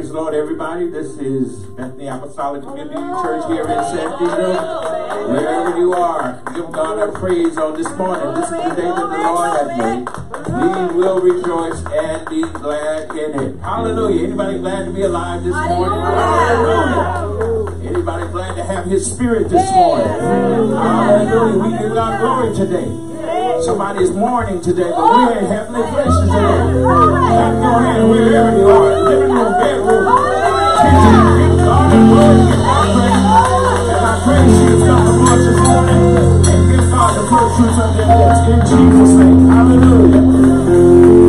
Praise the Lord, everybody. This is Bethany Apostolic Community Church here in San Pedro. Wherever you are, give God our praise on this morning. This is the day that the Lord has made. We will rejoice and be glad in it. Hallelujah. Anybody glad to be alive this morning? Hallelujah. Anybody glad to have his spirit this morning? Hallelujah. We give God glory today. Somebody is mourning today, but we're in heavenly places today. Clap your hand wherever you are. Living room, bedroom. Give God the glory, give God praise. And I pray you lift up the voice this morning and give God the fruits of their lips. In Jesus' name. Hallelujah.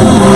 Thank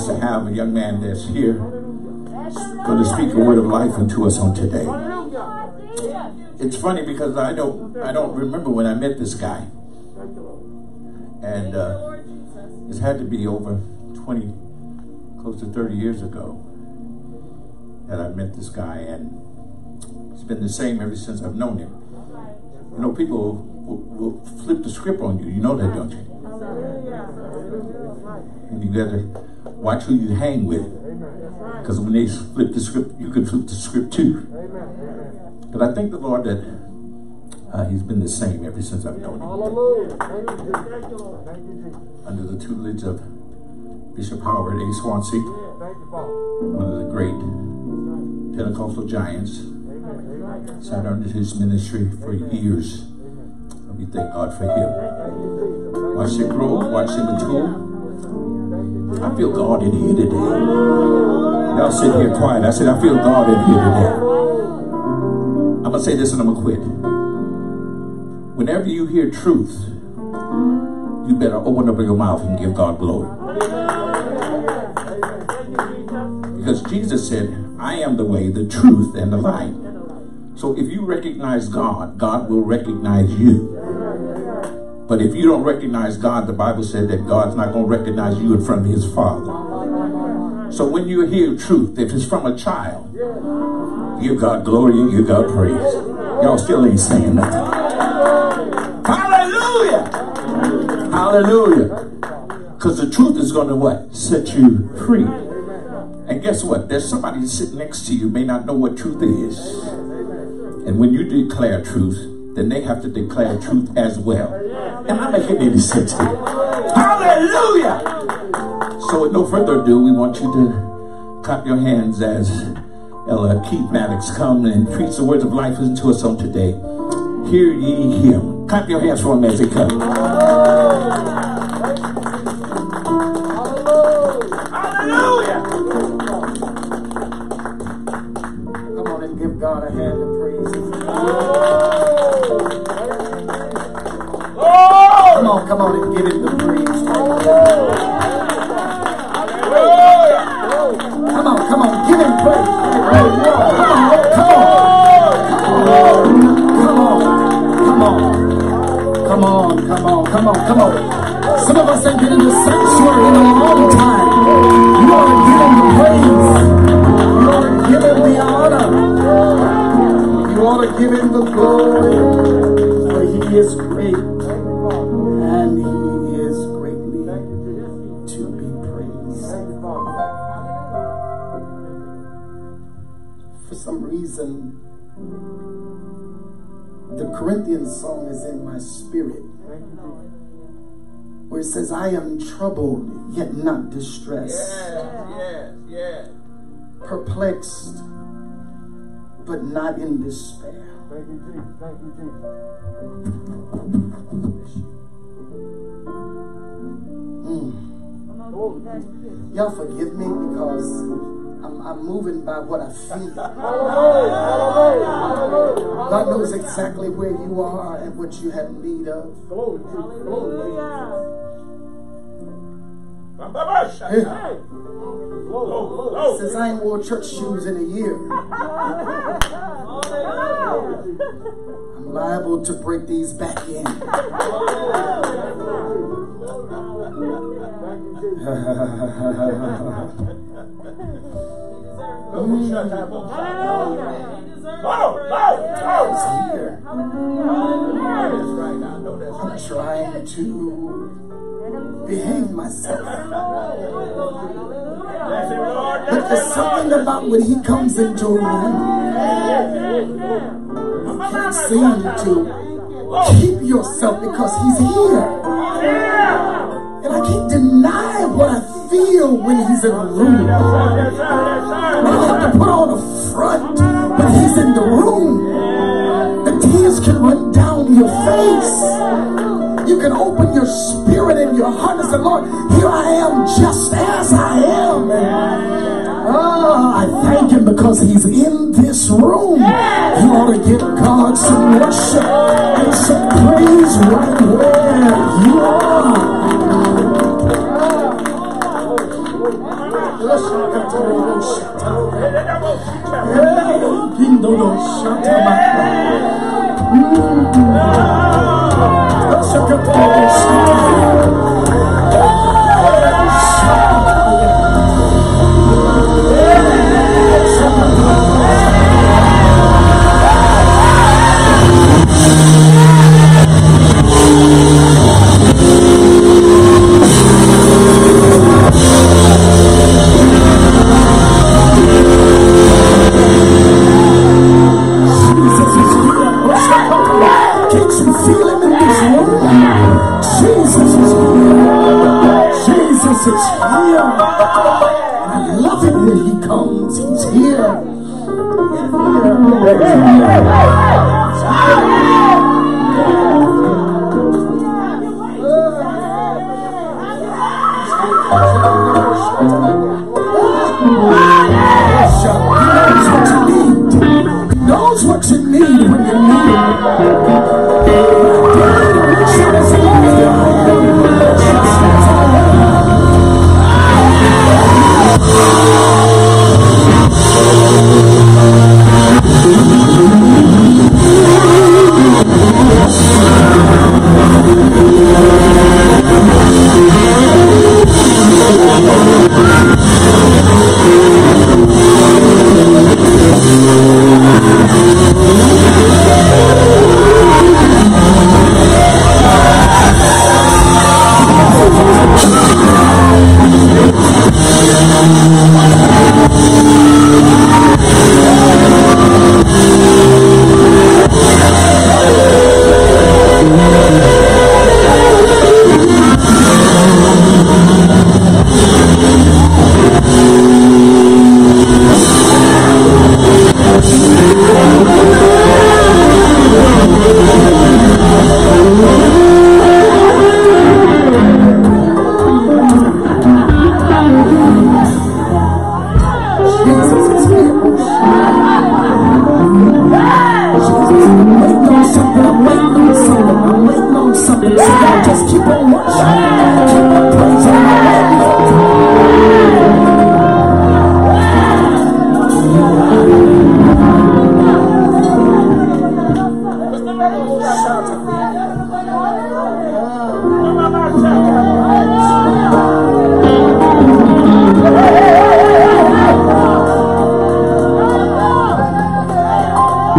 blessed to have a young man that's here going to speak a word of life into us on today. It's funny because I don't I don't remember when I met this guy. And uh, it's had to be over 20, close to 30 years ago that I met this guy, and it's been the same ever since I've known him. You know, people will, will flip the script on you. You know that, don't you? and you got to watch who you hang with. Because when they flip the script, you can flip the script too. But I thank the Lord that uh, He's been the same ever since I've known Him. Hallelujah. Thank you, Jesus. Thank you, Jesus. Under the tutelage of Bishop Howard A. Swansea, Yeah, thank you, Father. one of the great Pentecostal giants, sat under his ministry for years. And we thank God for him. Watch him grow, watch him mature. I feel God in here today. Y'all sit here quiet. I said, I feel God in here today. I'm going to say this and I'm going to quit. Whenever you hear truth, you better open up your mouth and give God glory. Because Jesus said, I am the way, the truth, and the light. So if you recognize God, God will recognize you. But if you don't recognize God, the Bible said that God's not going to recognize you in front of his Father. So when you hear truth, if it's from a child, you got glory and give God praise. Y'all still ain't saying nothing. Hallelujah! Hallelujah! Because the truth is going to what? Set you free. And guess what? There's somebody sitting next to you may not know what truth is. And when you declare truth, then they have to declare truth as well. Am I making any sense here? Hallelujah! So with no further ado, we want you to clap your hands as Ella Keith Maddox come and preach the words of life into us on today. Hear ye him. Clap your hands for him as he comes. Come on, come on and give him the praise. Come on, come on, give him praise. Come on, come on, come on, come on, come on, come on, come on. Some of us ain't been in the sanctuary in a long time. You ought to give him the praise. You ought to give him the honor. You ought to give him the glory. For he is great. Song is in my spirit. Where it says, I am troubled, yet not distressed. Perplexed, but not in despair. Thank you, Jesus. Thank you, Jesus. Mm. Y'all forgive me because I'm, I'm moving by what I feel. God knows exactly where you are and what you have need of. Glory to you. Glory Hey, Glory. Oh, oh. Since I ain't wore church shoes in a year, I'm liable to break these back in. It's here. I'm trying to behave myself. But there's something about when he comes into a room, you can't seem to keep yourself because he's here. And I can't deny what I feel when he's in the room. I don't have to put on a front when he's in the room. The tears can run down your face. You can open your spirit and your heart and say, Lord, here I am just as I am. Oh, I thank him because he's in this room. You ought to give God some worship and some praise right where you Hallelujah.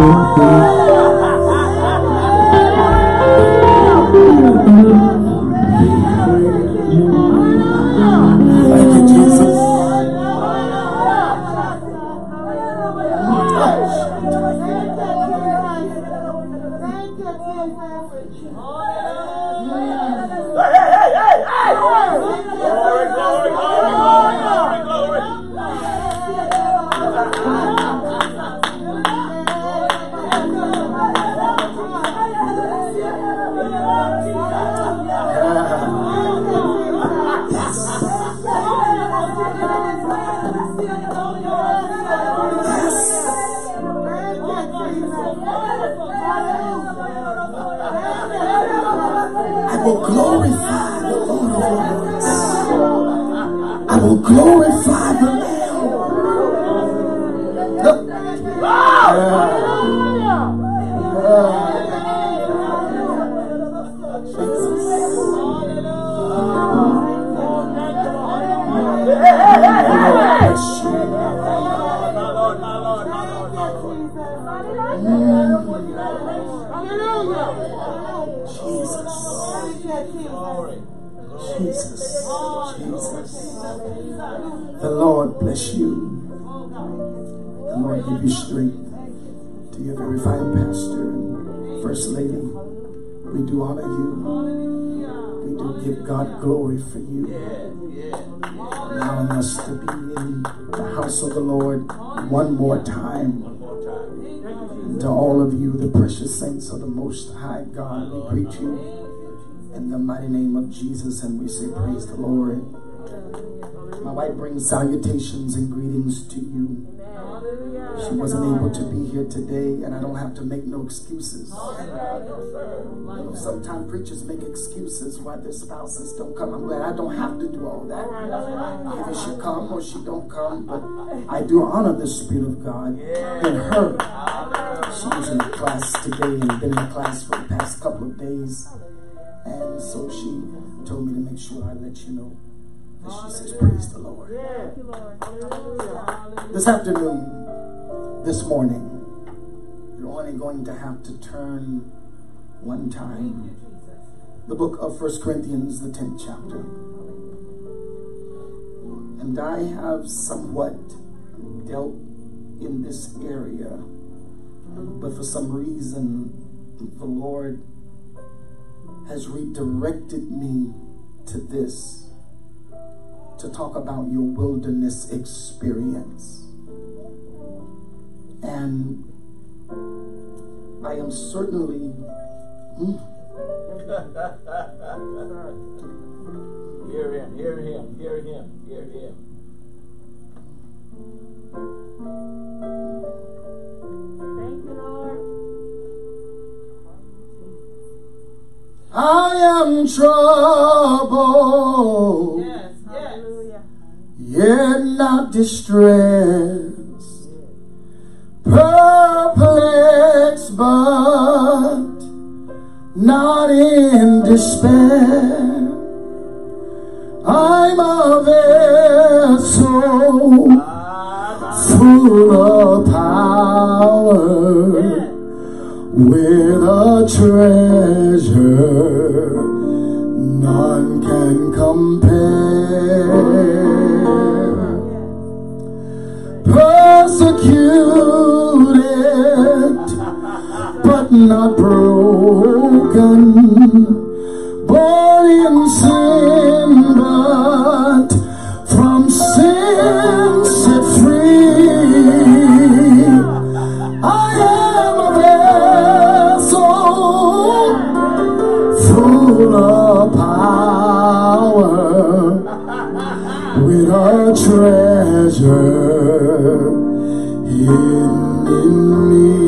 Thank first lady. We do honor you. We do give God glory for you. Allowing us to be in the house of the Lord one more time. To all of you, the precious saints of the Most High God, we greet you in the mighty name of Jesus and we say, Praise the Lord. My wife brings salutations and greetings to you. She wasn't able to be here today, and I don't have to make no excuses. You sometimes preachers make excuses why their spouses don't come. I'm glad I don't have to do all that. Either she come or she don't come, but I do honor the Spirit of God in her. She was in class today and been in the class for the past couple of days. And so she told me to make sure I let you know that she says, Praise the Lord. This afternoon, this morning, you're only going to have to turn one time. The book of First Corinthians, the 10th chapter. And I have somewhat dealt in this area, but for some reason, the Lord has redirected me to this. to talk about your wilderness experience. And I am certainly. hmm, Hear him, hear him, hear him, hear him. Thank you, Lord. I am troubled, Yes, yes. Hallelujah. yet not distressed. But not in despair. I'm a vessel full of power with a treasure none can compare. Not broken. Born in sin, but from sin set free. I am a vessel full of power with a treasure in me.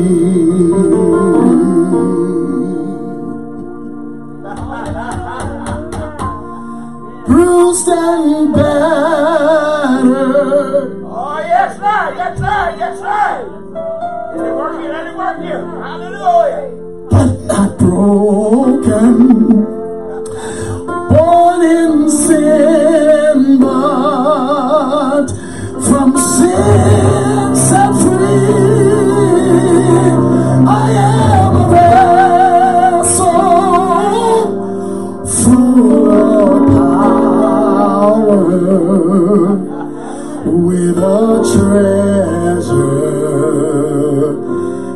Yes, yes, sir, yes, sir. Is it working? Let it work here. Hallelujah. but not broken.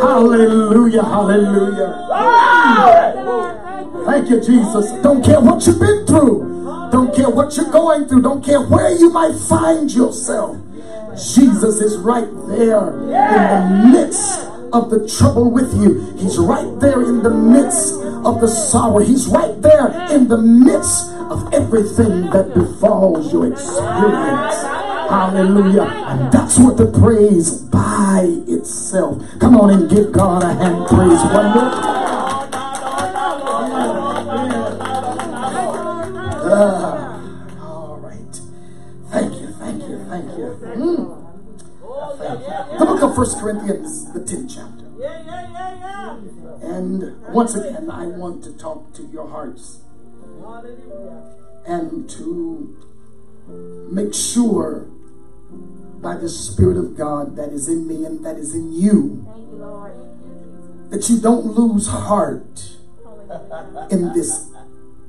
Hallelujah. Hallelujah. Thank you, Jesus. Don't care what you've been through. Don't care what you're going through. Don't care where you might find yourself. Jesus is right there in the midst of the trouble with you. He's right there in the midst of the sorrow. He's right there in the midst of everything that befalls your experience. Hallelujah. And that's what the praise by itself. Come on and give God a hand praise one more all right. Thank you, thank you, thank you. Mm. The book of First Corinthians, the 10th chapter. And once again, I want to talk to your hearts and to make sure by the Spirit of God that is in me and that is in you you, that you don't lose heart in this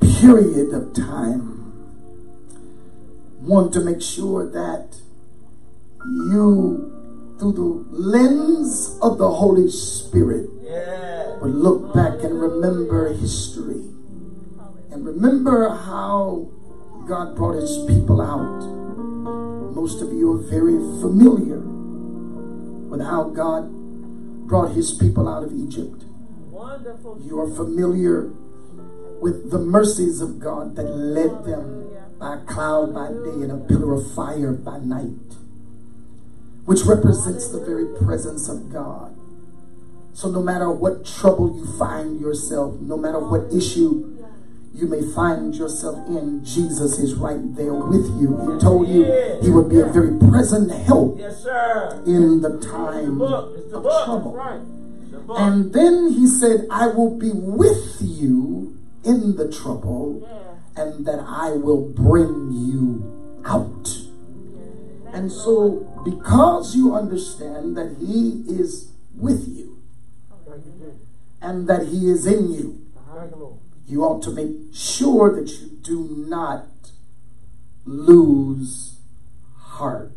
period of time. Want to make sure that you, through the lens of the Holy Spirit, Yeah. would look back and remember history and remember how God brought his people out. Most of you are very familiar with how God brought his people out of Egypt. Wonderful. You are familiar with the mercies of God that led them by a cloud by day and a pillar of fire by night. which represents the very presence of God. So no matter what trouble you find yourself, no matter what issue you may find yourself in, Jesus is right there with you. He told you he would be a very present help Yes, sir. in the time. It's the of trouble. Right. The. And then he said, I will be with you in the trouble, and that I will bring you out. And so, because you understand that he is with you and that he is in you, you ought to make sure that you do not lose heart.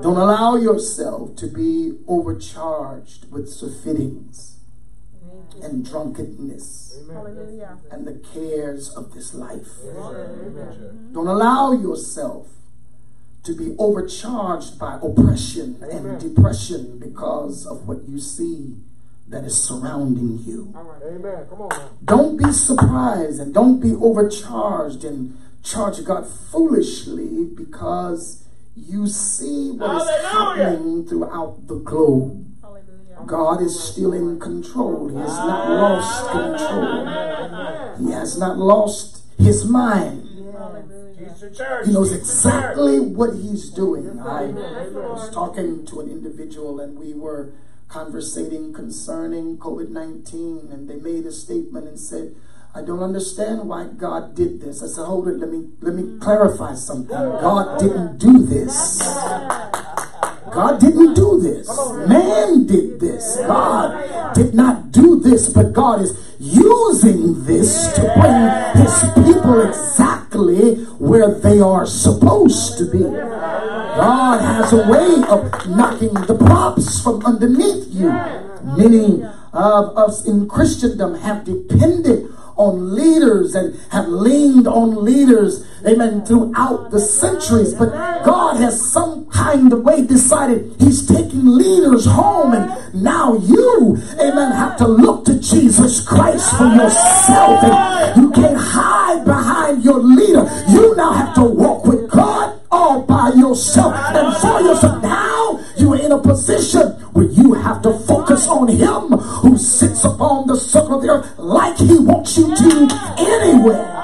Don't allow yourself to be overcharged with surfeitings and drunkenness Hallelujah. and the cares of this life. Don't allow yourself to be overcharged by oppression and depression because of what you see that is surrounding you. Amen. Come on now. Don't be surprised and don't be overcharged and charge God foolishly because you see what is Hallelujah. happening throughout the globe. Hallelujah. God is still in control. He has not ah, lost ah, control. Ah, he has not lost his mind. Hallelujah. Teach the church. He knows exactly what he's doing. I was talking to an individual and we were conversating concerning COVID 19, and they made a statement and said, I don't understand why God did this. I said, hold it, let me let me clarify something. God didn't do this. God didn't do this. Man did this. God did not do this, but God is using this to bring his people exactly where they are supposed to be. God has a way of knocking the props from underneath you. Many of us in Christendom have depended on leaders and have leaned on leaders, amen, throughout the centuries. But God has some kind of way decided He's taking leaders home, and now you, amen, have to look to Jesus Christ for yourself. And you can't hide behind your leader. You now have to walk with God all by yourself and for yourself. Now you are in a position where you have to focus on Him who sits upon the circle of the earth like He wants you to anyway.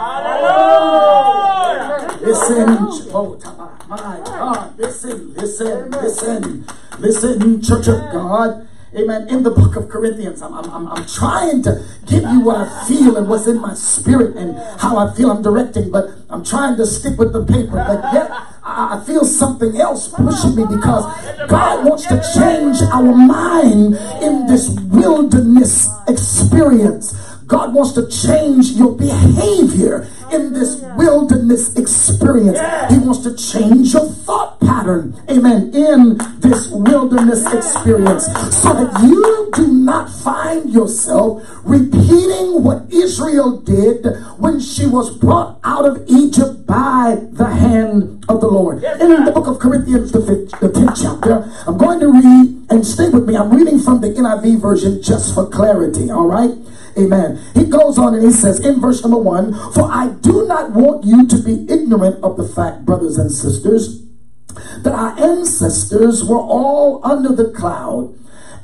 Listen, oh, my God, listen, listen, listen, listen, Church of God. Amen. In the book of Corinthians, I'm, I'm, I'm, trying to give you what I feel and what's in my spirit and how I feel I'm directing, but I'm trying to stick with the paper. But yet, I feel something else pushing me because God wants to change our mind in this wilderness experience. God wants to change your behavior in this wilderness experience. He wants to change your thought pattern, amen, in this wilderness experience so that you do not find yourself repeating what Israel did when she was brought out of Egypt by the hand of the Lord. In the book of Corinthians, the, fifth, the 10th chapter, I'm going to read and stay with me. I'm reading from the NIV version just for clarity, all right? Amen. He goes on and he says in verse number one, For I do not want you to be ignorant of the fact, brothers and sisters, that our ancestors were all under the cloud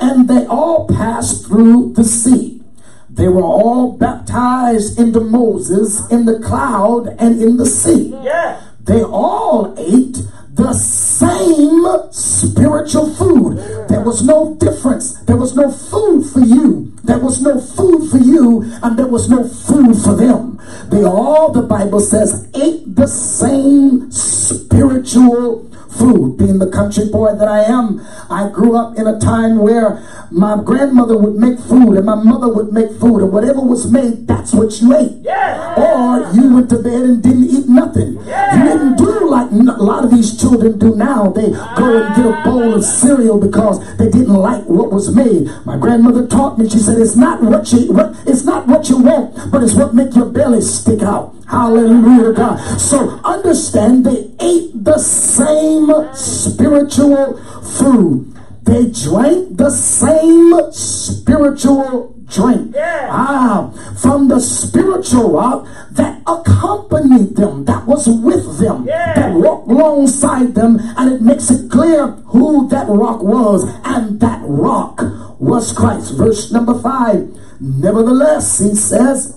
and they all passed through the sea. They were all baptized into Moses in the cloud and in the sea. Yeah. They all ate the same spiritual food. There was no difference. There was no food for you. There was no food for you, and there was no food for them. They all, the Bible says, ate the same spiritual food. Being the country boy that I am, I grew up in a time where my grandmother would make food and my mother would make food, and whatever was made, that's what you ate. Yeah. Or you went to bed and didn't eat nothing. You didn't do like a lot of these children do now. They go and get a bowl of cereal because they didn't like what was made. My grandmother taught me. She said, "It's not what you what, it's not what you want, but it's what make your belly stick out." Hallelujah, to God. So understand, they ate the same spiritual food. they drank the same spiritual drink. Ah, from the spiritual rock that accompanied them, that was with them, that walked alongside them, and it makes it clear who that rock was, and that rock was Christ. Verse number five. Nevertheless, he says,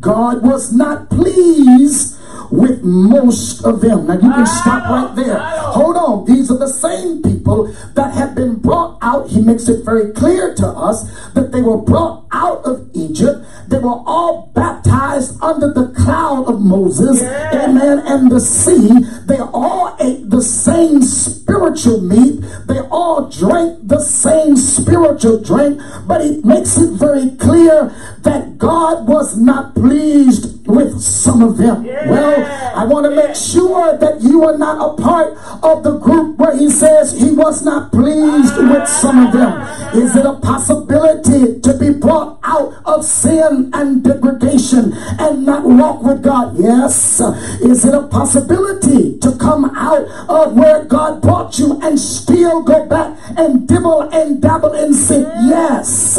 God was not pleased with most of them. Now you can stop right there. Hold on. These are the same people that have been brought out. He makes it very clear to us that they were brought out of Egypt. They were all baptized under the cloud of Moses. Amen. And the sea. They all ate the same spiritual meat. They all drank the same spiritual drink. But it makes it very clear that God was not pleased with some of them. Well, I want to make sure that you are not a part of the group where he says he was not pleased with some of them. Is it a possibility to be brought out of sin and degradation and not walk with God? Yes. Is it a possibility to come out of where God brought you and still go back and dibble and dabble in sin? Yes.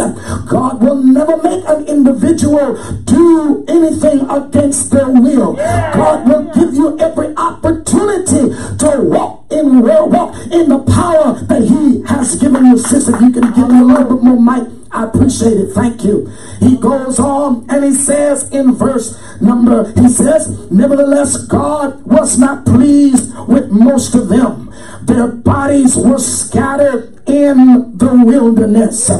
God will never make an individual do anything against their will. God will give you every opportunity to walk in walk in the power that He has given you. Sister, if you can give me a little bit more mic, I appreciate it. Thank you. He goes on and he says in verse number, he says, Nevertheless, God was not pleased with most of them. Their bodies were scattered in the wilderness.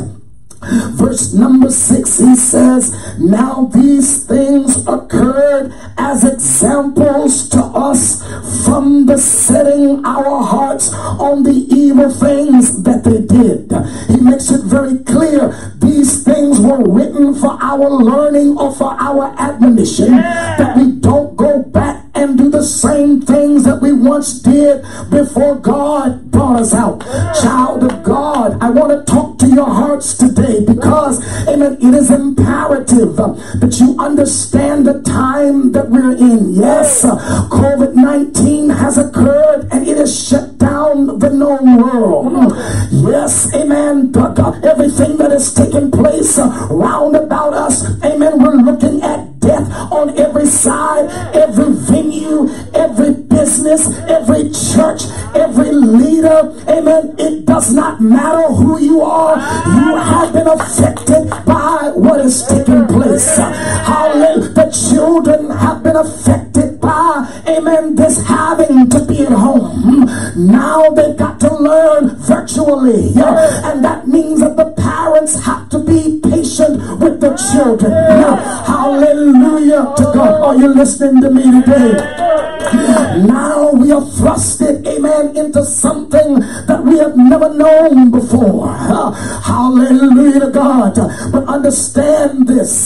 Verse number six, he says, Now these things occurred as examples to us from the setting our hearts on the evil things that they did. He makes it very clear these things were written for our learning or for our admonition that we don't go back and do the same things that we once did before God brought us out. Child of God, I want to talk to your hearts today because, amen, it is imperative that you understand the time that we're in. Yes, COVID 19 has occurred and it has shut down the known world. Yes, amen. Uh, everything that has taken place round about us, amen, we're looking at death on every side, every venue, every business, every church, every leader. Amen. It does not matter who you are, you have been affected by what is taking place. Hallelujah. The children have been affected by, amen, this having to be at home. Now they've got to learn virtually. And that means that the parents have to be patient with the children. Now, hallelujah to God. Are you listening to me today? Now we are thrusted, amen, into something that we have never known before. Hallelujah to God. But understand this.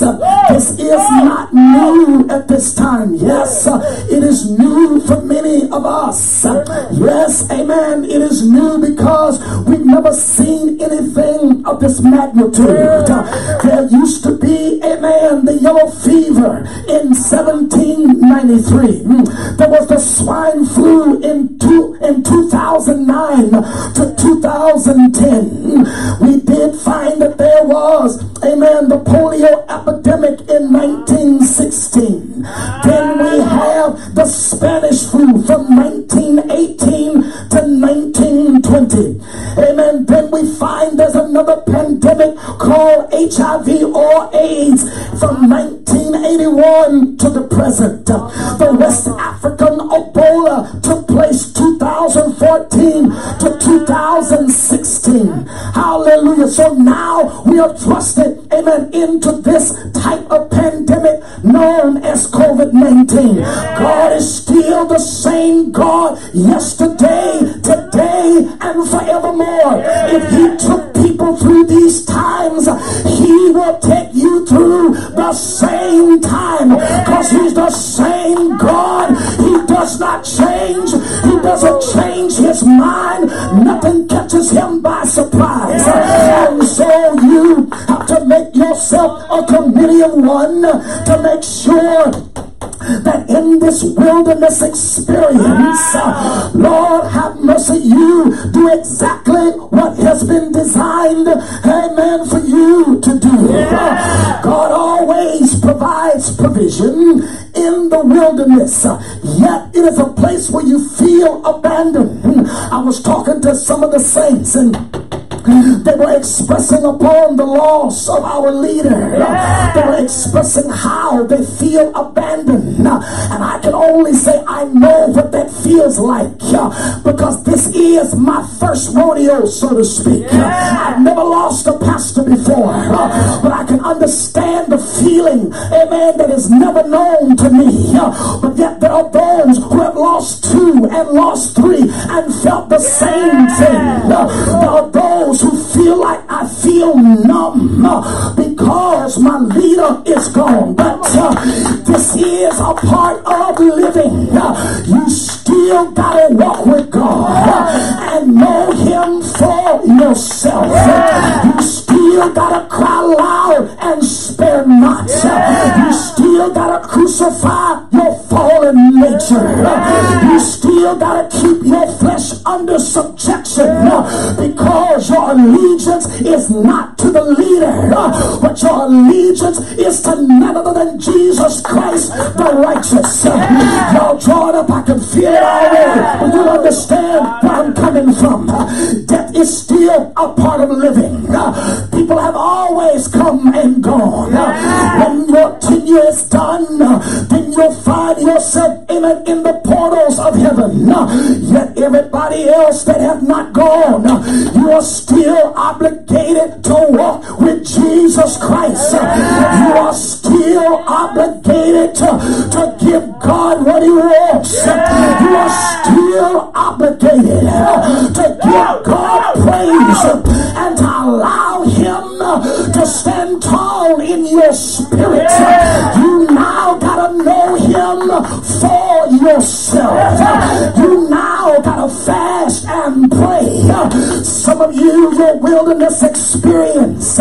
This is not new at this time. Yes, it is new for many of us. Yes, amen. It is new because we've never seen anything of this magnitude. There used to be, amen, the yellow fever in 1793. Mm. There was the swine flu in, two, in 2009 to 2010. We did find that there was, amen, the polio epidemic in 1916. Then we have the Spanish flu from 1918 to 1920. Amen. Then we find there's another pandemic called HIV or AIDS from 1981 to the present. The West African Ebola took place 2014 to 2016. Hallelujah. So now we are thrusted, amen, into this type of pandemic known as COVID 19. God is still the same God yesterday, today, and forevermore. If He took people through these times, He will take you through the same time because He's the same God. He does not change, He doesn't change His mind. Nothing catches Him by surprise. And so you have to make yourself a committee of one to make sure that in this wilderness experience, uh, Lord have mercy you do exactly what has been designed, amen, for you to do. God always provides provision in the wilderness, yet it is a place where you feel abandoned. I was talking to some of the saints and they were expressing upon the loss of our leader. They were expressing how they feel abandoned. And I can only say I know what that feels like because this is my first rodeo, so to speak. I've never lost a pastor before, but I can understand the feeling, amen, that is never known to me. But yet there are those who have lost two and lost three and felt the same thing. There are those who feel like I feel numb uh, because my leader is gone. But uh, this is a part of living. Uh, you still gotta walk with God uh, and know Him for yourself. You still gotta cry loud and spare not. Uh, you still gotta crucify your fallen nature. Uh, you still gotta keep your flesh under subjection uh, because your allegiance is not to the leader, but your allegiance is to none other than Jesus Christ, the righteous. Y'all draw it up, I can feel it already, but you understand where I'm coming from. Death is still a part of living. People have always come and gone. When your tenure is done, then you'll find yourself in, a, in the portals of heaven. Yet everybody else that have not gone, you are still obligated to walk with Jesus Christ. You are still obligated to, to give God what he wants. You are still obligated to give God praise and to allow him to stand tall in your spirit. You now gotta know him for yourself. You now gotta fast and pray. Some of you, your wilderness experience.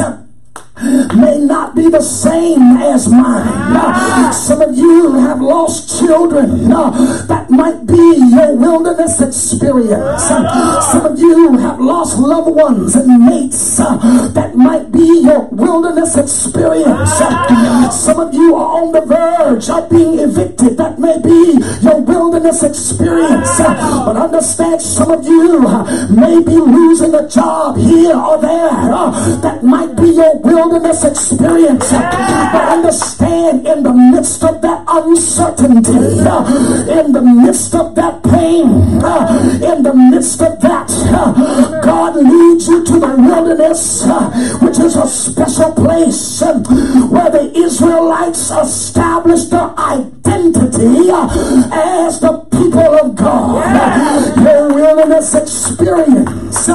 May not be the same as mine. Some of you have lost children. Uh, That might be your wilderness experience. Uh, Some of you have lost loved ones and mates. Uh, That might be your wilderness experience. Some of you are on the verge of being evicted. That may be your wilderness experience. But understand, some of you may be losing a job here or there. That might be your wilderness experience. But understand in the midst of that uncertainty, in the midst of that pain, in the midst of that, God leads you to the wilderness, which is a special place where the Israelites established their identity as the people of God. Your wilderness experience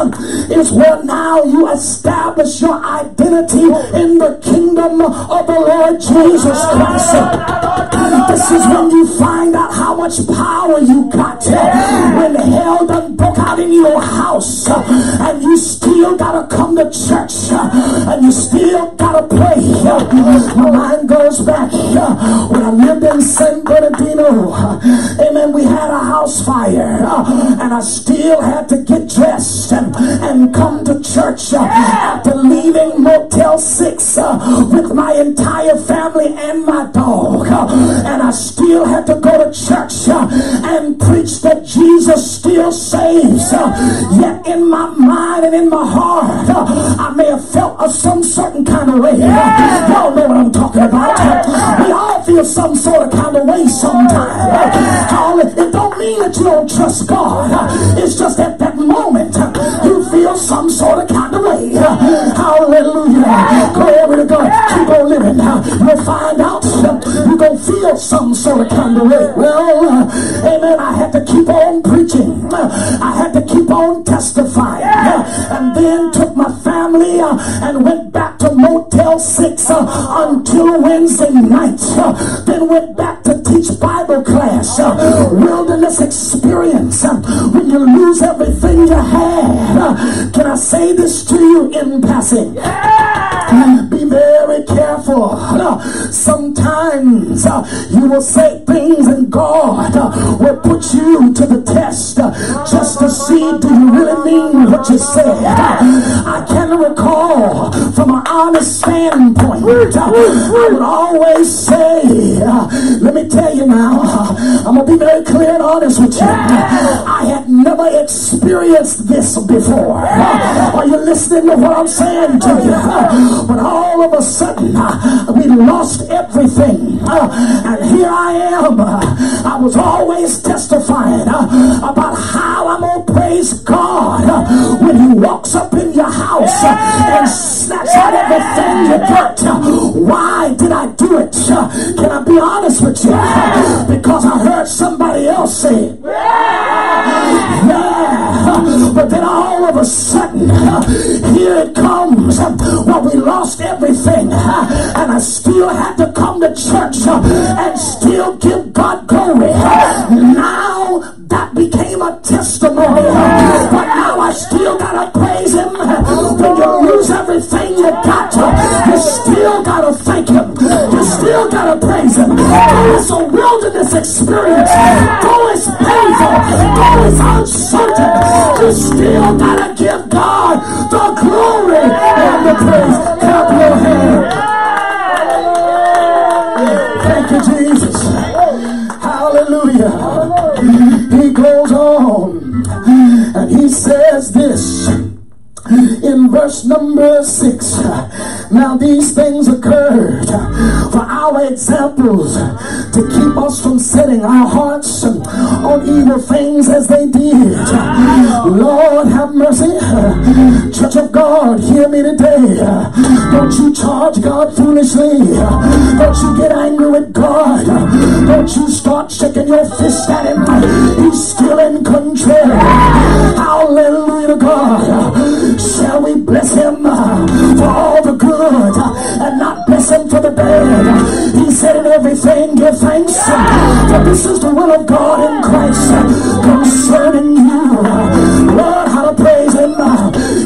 is where now you establish your identity in the kingdom of the Lord Jesus Christ. This is when you find out how much power you got when hell done broke out in your house and you still gotta come to church and you still gotta pray. My mind goes back when I lived in San Bernardino. Amen. We had a house fire and I still had to get dressed and, and come to church after leaving Motel 6 uh, with my entire family and my dog. And I still had to go to church uh, and preach that Jesus still saves. Uh, yet in my mind and in my heart, uh, I may have felt of some certain kind of way. Y'all know what I'm talking about. We all feel some sort of kind of way sometimes. All it, it don't mean that you don't trust God. It's just at that moment you feel some sort of kind of way. Hallelujah. Glory to God. Keep on living. You'll find out you're going to feel some sort of kind of way. Well, amen. I had to keep on preaching. I had to keep on testifying. And then took my family uh, and went back to Motel 6 uh, until Wednesday night. Then went back to teach Bible class. Uh, wilderness experience. When you lose everything you had. Can I say this to you in passing? Be very careful Sometimes uh, you will say things and God uh, will put you to the test uh, just to see do you really mean what you said. I can recall from an honest standpoint, I would always say, let me tell you now, I'm going to be very clear and honest with you. I had never experienced this before. Are you listening to what I'm saying to you? But all of a sudden, uh, we lost everything. Uh, And here I am. Uh, I was always testifying uh, about how I'm going to praise God uh, when He walks up in your house and snatch out everything you got. Why did I do it? Can I be honest with you? Because I heard somebody else say it. Yeah. But then all of a sudden, uh, here it comes. uh, Well, we lost everything. uh, And I still had to come to church and still give God glory. Now that became a testimony. But now I still gotta praise Him. When you lose everything you got, you still gotta thank Him. Still gotta praise Him. Though it's a wilderness experience, though it's painful, though it's uncertain, you still gotta give God the glory and the praise. Clap your hands. Thank you, Jesus. Hallelujah. He goes on and he says this in verse number six. Now these things occurred for our examples to keep us from setting our hearts on evil things as they did. Lord have mercy. Church of God, hear me today. Don't you charge God foolishly. Don't you get angry with God. Don't you start shaking your fist at him. He's still in control. Hallelujah to God. Shall we bless him uh, for all the good uh, and not bless him for the bad? He said in everything give thanks. Uh, for this is the will of God in Christ concerning you. Learn how to praise him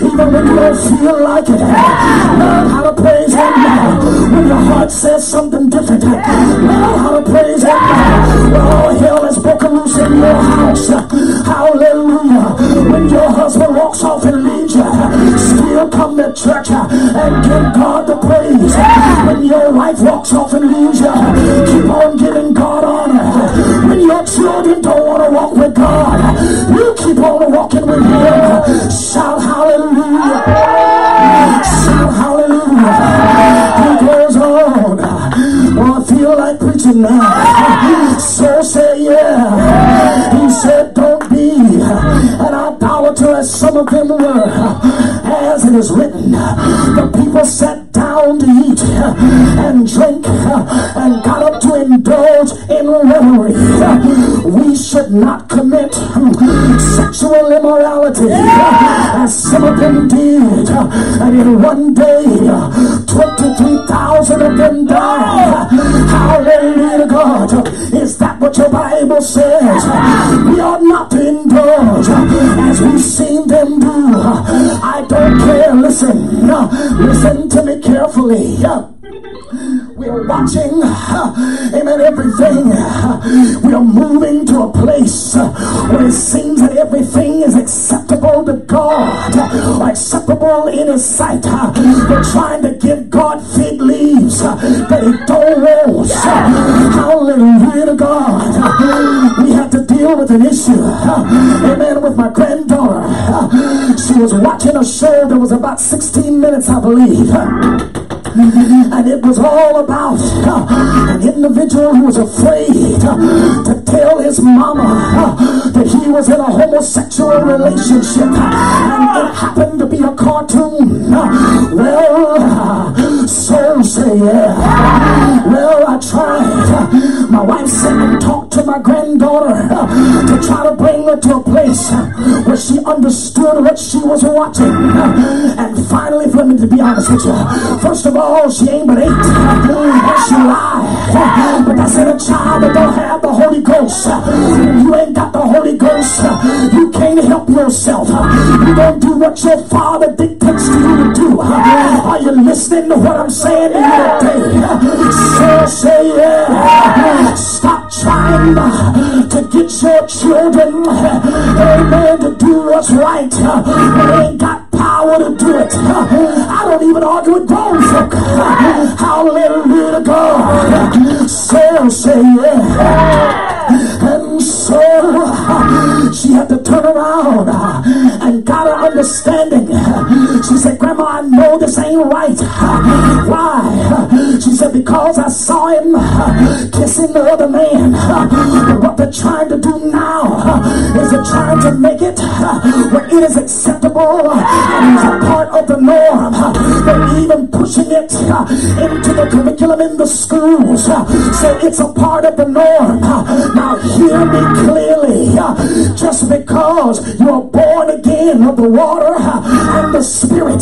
even when you don't feel like it. Learn how to praise him your heart says something different. Learn how to praise him all hell is broken loose in your house. Hallelujah. When your husband walks off and leaves you, still come to church and give God the praise. When your wife walks off and leaves you, the people sat down to eat and drink and got up to indulge in revelry. We should not commit sexual immorality as some of them did. And in one day, 23,000 of them died. Hallelujah to God. Is that what your Bible says? We are not listen to me carefully. We're watching, amen, everything. We are moving to a place where it seems that everything is acceptable to God or acceptable in His sight. We're trying to give God fig leaves that He don't want. Hallelujah to God. We have to deal with an issue, amen, with my granddaughter. She was watching a show that was about 16 minutes, I believe. And it was all about an individual who was afraid to tell his mama that he was in a homosexual relationship. And it happened to be a cartoon. Well, so say yeah. My granddaughter uh, to try to bring her to a place uh, where she understood what she was watching. Uh, and finally, for me to be honest with you, first of all, she ain't but eight. And she lied. But that's in a child that don't have the Holy Ghost. You ain't got the Holy Ghost. You can't help yourself. You don't do what your father dictates to you to do. Are you listening to what I'm saying today? So say yeah. To get your children, amen, to do what's right. They ain't got power to do it. I don't even argue with grown folk. Hallelujah God. So say yeah. And so she had to turn around understanding. She said, Grandma, I know this ain't right. Why? She said, because I saw him kissing the other man. But what they're trying to do now is they're trying to make it where it is acceptable and it's a part of the norm. Even pushing it into the curriculum in the schools. So it's a part of the norm. Now hear me clearly. Just because you're born again of the water and the spirit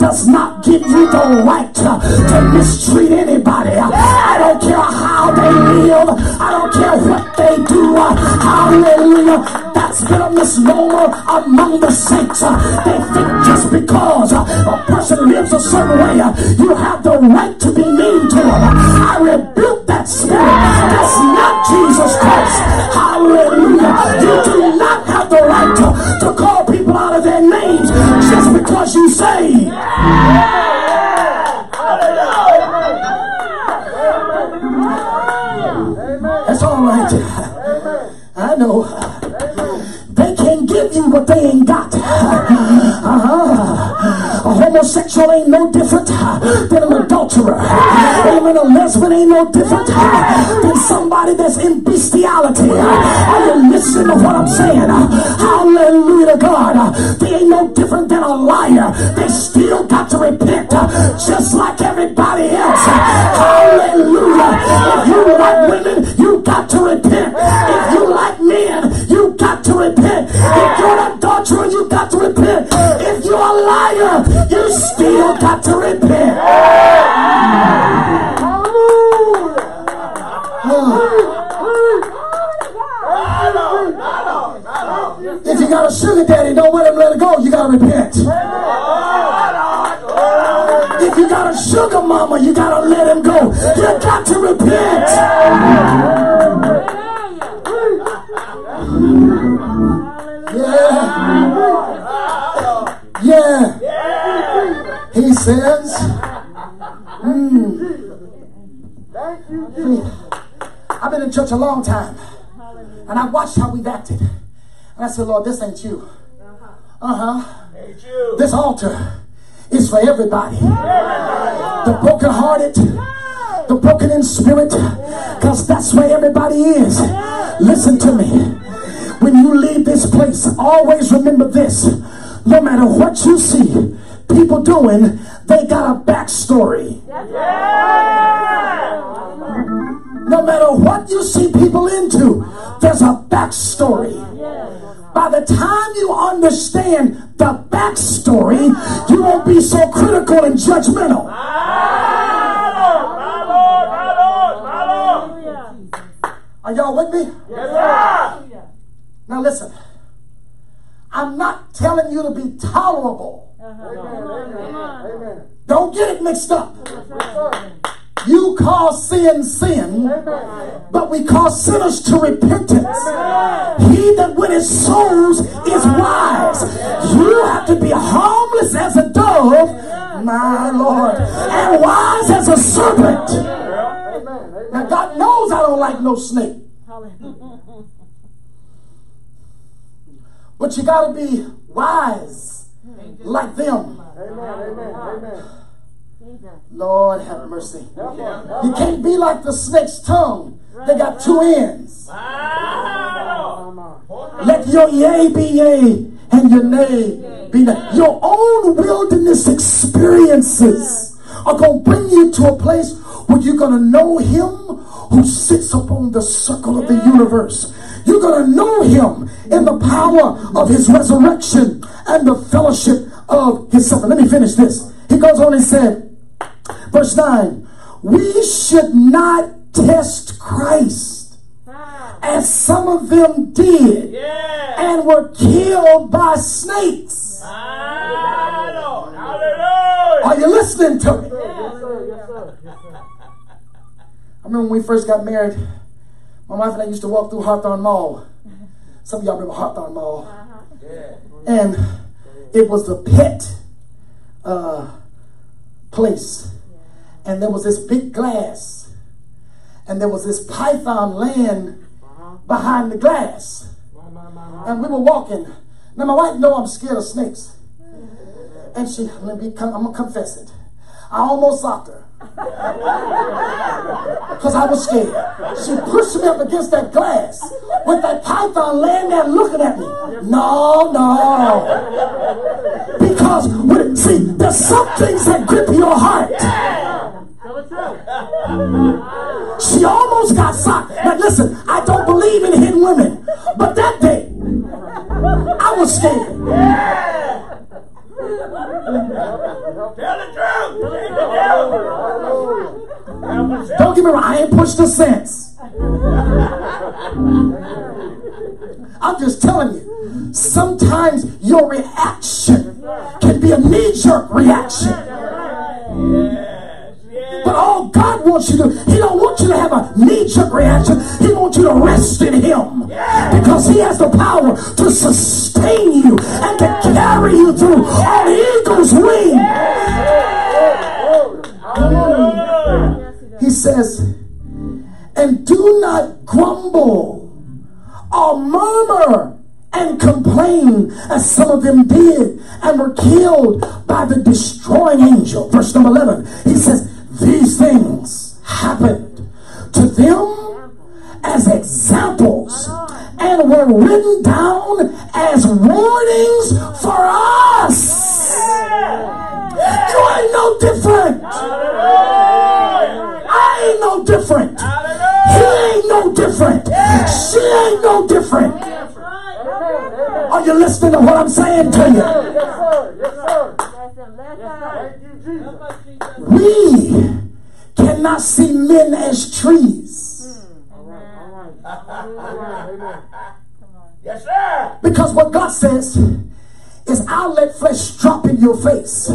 does not give you the right to mistreat anybody. I don't care how they live. I don't care what they do. Hallelujah. That's been a misnomer among the saints. They think just because a person lives a certain way, you have the right to be mean to them. I rebuke that spirit. That's not Jesus Christ. Hallelujah. You do not have the right to, to call people out of their names just because you say. Homosexual ain't no different than an adulterer. Even a lesbian ain't no different than somebody that's in bestiality. Are you listening to what I'm saying? Hallelujah to God. They ain't no different than a liar. They still got to repent just like everybody else. Hallelujah. If you like women, you got to repent. You still got to repent. If you got a sugar daddy, don't let him let it go. You got to repent. If you got a sugar mama, you got to let him go. You got to repent. Church a long time. And I watched how we've acted. And I said, Lord, this ain't you. Uh huh. This altar is for everybody. The brokenhearted, the broken in spirit, because that's where everybody is. Listen to me. When you leave this place, always remember this. No matter what you see people doing, they got a backstory. No matter what you see people into, there's a backstory. By the time you understand the backstory, you won't be so critical and judgmental. Are y'all with me? Now listen. I'm not telling you to be tolerable. Don't get it mixed up. You call sin sin, but we call sinners to repentance. He that winneth souls is wise. You have to be harmless as a dove, my Lord, and wise as a serpent. Now God knows I don't like no snake. But you got to be wise like them. Lord have mercy. You can't be like the snake's tongue. They got two ends. Let your yea be yea and your nay be nay. Your own wilderness experiences are going to bring you to a place where you're going to know him who sits upon the circle of the universe. You're going to know him in the power of his resurrection and the fellowship of his suffering. Let me finish this. He goes on and said, Verse 9. We should not test Christ ah. as some of them did Yeah. and were killed by snakes. My Hallelujah. Are you listening to me? Yes, sir. Yes, sir. I remember when we first got married, my wife and I used to walk through Hawthorne Mall. Some of y'all remember Hawthorne Mall. Yeah. And it was the pet uh, place. And there was this big glass. And there was this python laying uh-huh. behind the glass. And we were walking. Now my wife know I'm scared of snakes. And she, let me I'm gonna confess it. I almost socked her. Because I was scared. She pushed me up against that glass with that python laying there looking at me. No, no. Because, when, see, there's some things that grip your heart. She almost got socked. Now listen, I don't believe in hitting women. But that day, I was scared. Tell the truth. Tell the devil. Don't get me wrong, I ain't pushed her sense. I'm just telling you, sometimes your reaction can be a knee jerk reaction. Yes. But all God wants you to, He don't want you to have a knee-jerk reaction. He wants you to rest in Him. Because He has the power to sustain you and to carry you through on eagle's wing. He says, and do not grumble or murmur and complain as some of them did and were killed by the destroying angel. Verse number 11, he says, these things happened to them as examples and were written down as warnings for us. You ain't no different. I ain't no different. He ain't no different. She ain't no different. Are you listening to what I'm saying to you? Yes, sir. Yes, sir. Thank you, Jesus. We cannot see men as trees. All right. All right. Yes, sir. Because what God says is, I'll let flesh drop in your face.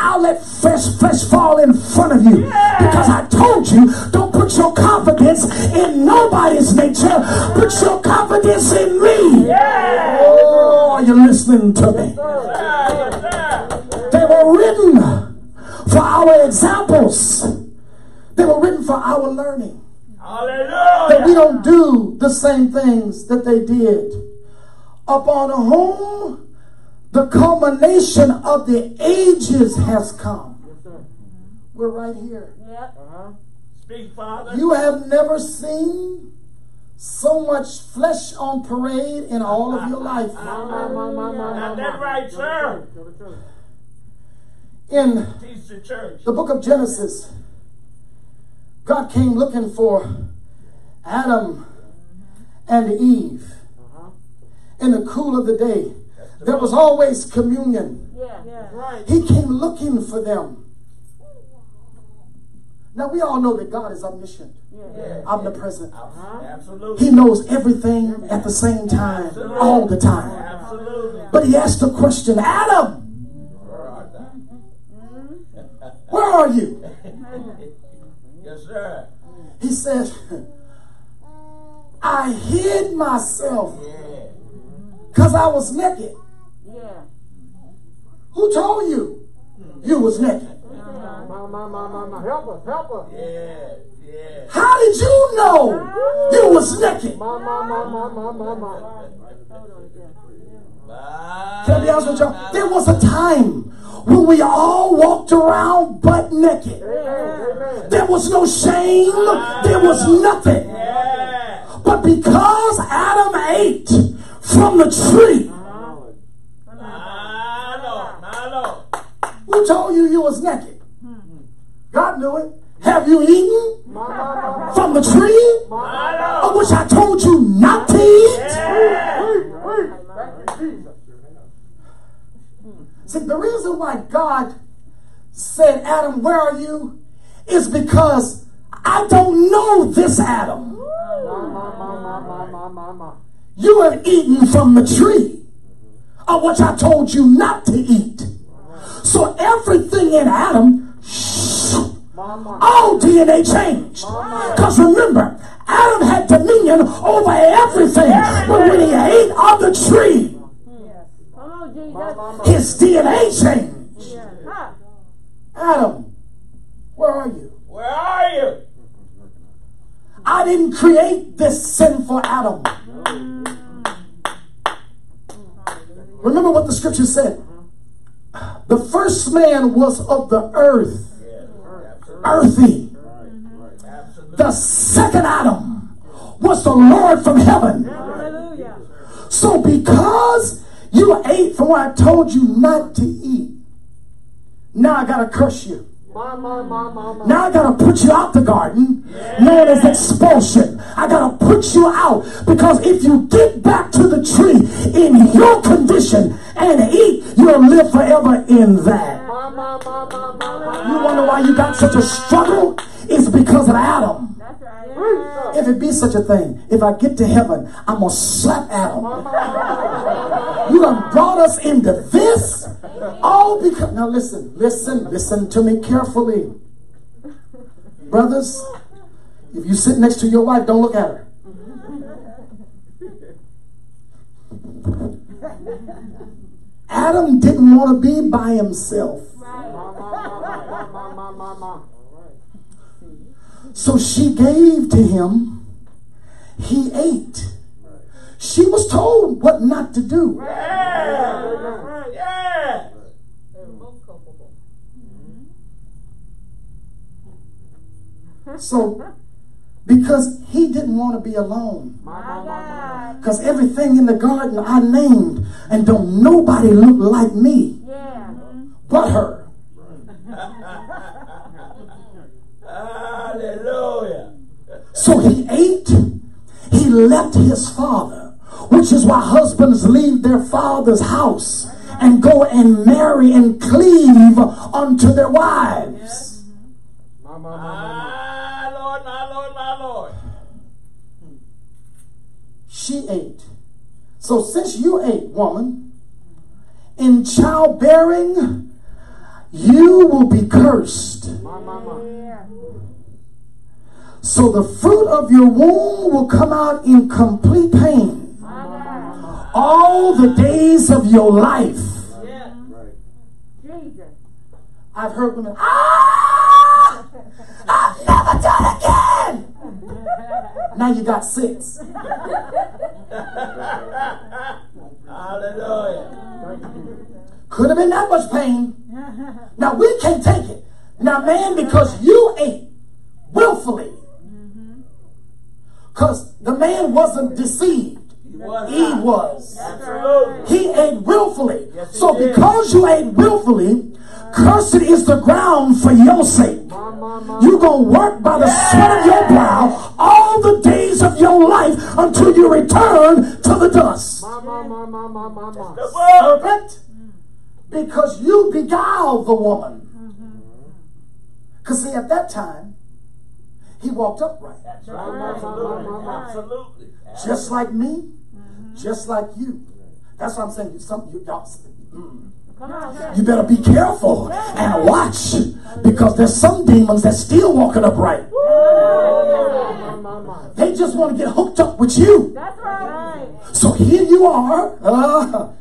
I'll let fresh flesh fall in front of you. Because I told you, don't put your confidence in nobody's nature. Put your confidence in me. Oh, are you listening to me? They were written for our examples. They were written for our learning. That we don't do the same things that they did. Upon whom the culmination of the ages has come. We're right here. Speak, Father. You have never seen so much flesh on parade in all of your life. Got that right, sir. In the book of Genesis, God came looking for Adam and Eve in the cool of the day. There was always communion. He came looking for them. Now we all know that God is omniscient, omnipresent. Absolutely. He knows everything at the same time, all the time. Absolutely. But he asked the question, Adam, where are you? Yes, sir. He said, I hid myself Yeah. because I was naked. Yeah. Who told you you was naked? My, my, my, my, my. Help us. Help us. Yeah. Yeah. How did you know you was naked? My, my, my, my, my, my, my. Can I be honest with y'all? There was a time when we all walked around butt naked. There was no shame. There was nothing. But because Adam ate from the tree, who told you you was naked? God knew it. Have you eaten from the tree of which I told you not to eat? Yeah. Wait, wait. Thank you, Jesus. See, the reason why God said, Adam, where are you? Is because I don't know this Adam. You have eaten from the tree of which I told you not to eat. So everything in Adam, all DNA changed. Because remember, Adam had dominion over everything. But when he ate of the tree. His DNA changed. Adam, where are you? Where are you? I didn't create this sinful Adam. Remember what the scripture said. The first man was of the earth, earthy. The second Adam was the Lord from heaven. So because you ate from what I told you not to eat, now I gotta curse you. Now I gotta put you out the garden, known as expulsion. I gotta put you out because if you get back to the tree in your condition and eat, you'll live forever in that. You wonder why you got such a struggle? It's because of Adam. If it be such a thing, if I get to heaven, I'm gonna slap Adam. You done brought us into this all because now listen, listen, listen to me carefully. Brothers, if you sit next to your wife, don't look at her. Adam didn't want to be by himself. So she gave to him. He ate. She was told what not to do. Yeah. Yeah. So, because he didn't want to be alone. Because everything in the garden I named, and don't nobody look like me Yeah. but her. Hallelujah. So he ate, he left his father, which is why husbands leave their father's house and go and marry and cleave unto their wives. My ah, Lord, my Lord, my Lord. She ate. So since you ate, woman, in childbearing, you will be cursed. Yeah. So the fruit of your womb will come out in complete pain all the days of your life. I've heard women, ah, I've never done again. Now you got six. Hallelujah. Could have been that much pain. Now we can't take it. Now, man, because you ate willfully, because the man wasn't deceived, He was. He ate willfully. So because you ate willfully, cursed is the ground for your sake. You're going to work by the sweat of your brow all the days of your life until you return to the dust. Serpent, because you beguiled the woman. Because see, at that time, he walked upright. that's Absolutely. Absolutely. Just like me, just like you. That's what I'm saying. You, some, you, y'all, mm. Come on. You better be careful and watch because there's some demons that still walking upright. They just want to get hooked up with you. That's right. So here you are uh,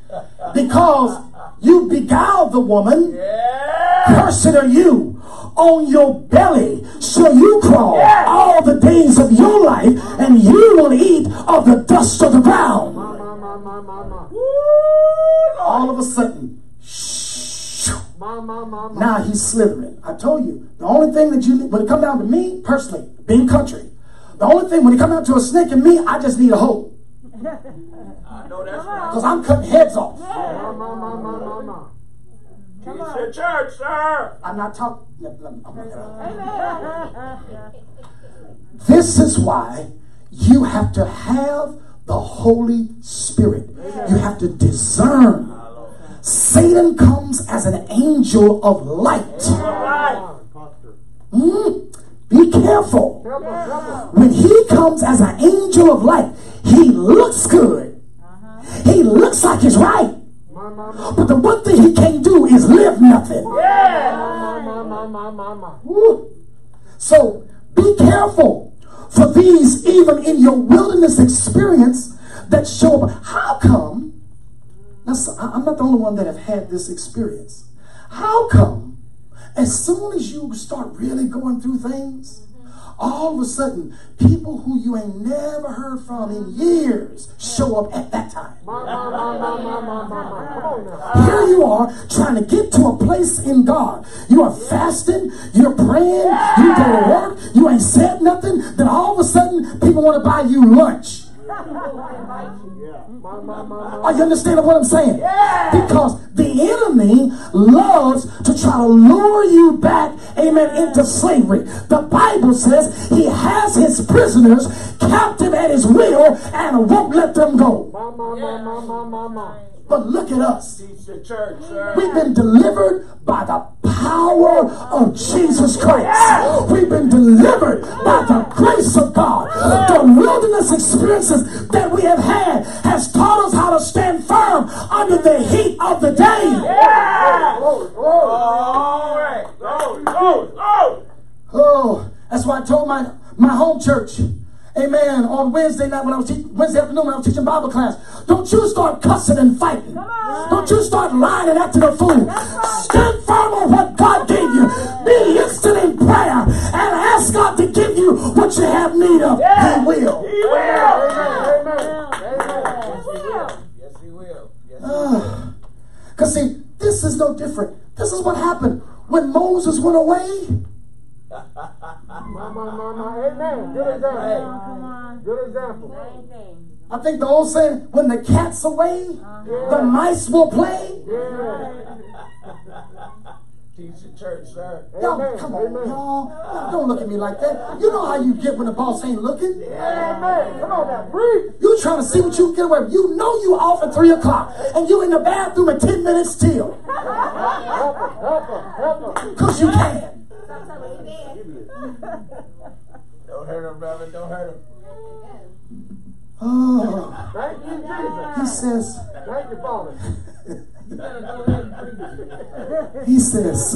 because you beguiled the woman. Yeah. Cursed are you on your belly. So you crawl all the days of your life and you will eat of the dust of the ground. All of a sudden, now he's slithering. I told you, the only thing that you need, when it come down to me, personally, being country, the only thing, when it come down to a snake and me, I just need a hoe. I know that's right. Because I'm cutting heads off. Teach the church, sir. I'm not talking. This is why you have to have the Holy Spirit. You have to discern. Satan comes as an angel of light. Mm, be careful. When he comes as an angel of light, he looks good. He looks like he's right. But the one thing he can't do is live nothing. Woo. So be careful for these, even in your wilderness experience, that show up. How come? Now, I'm not the only one that have had this experience. How come, as soon as you start really going through things, all of a sudden, people who you ain't never heard from in years show up at that time. Here you are trying to get to a place in God. You are fasting, you're praying, you go to work, you ain't said nothing, then all of a sudden people want to buy you lunch. Are you understanding what I'm saying? Because the enemy loves to try to lure you back, amen, into slavery. The Bible says he has his prisoners captive at his will and won't let them go. But look at us. Church. We've been delivered by the power of Jesus Christ. We've been delivered by the grace of God. The wilderness experiences that we have had has taught us how to stand firm under the heat of the day. All right. Oh, that's why I told my, my home church, amen, on Wednesday night when I was teaching, Wednesday afternoon when I was teaching Bible class, don't you start cussing and fighting. Don't you start lying and acting a fool. Stand firm on what God gave you. Be instant in prayer and ask God to give you what you have need of. He will. He will. Yes, he will. Yes, he will. Because ah. see, this is no different. This is what happened when Moses went away. Good example. I think the old saying, when the cat's away, uh-huh. the mice will play. Teach the church, sir. Y'all, come on, y'all. Don't look at me like that. You know how you get when the boss ain't looking. Amen. Come on now, breathe. You trying to see what you can get away with. You know you off at 3 o'clock, and you in the bathroom at 10 minutes still. Because you can. Don't hurt him, brother. Don't hurt him. Oh, Thank you, Jesus. he says, Thank you, Father. he says,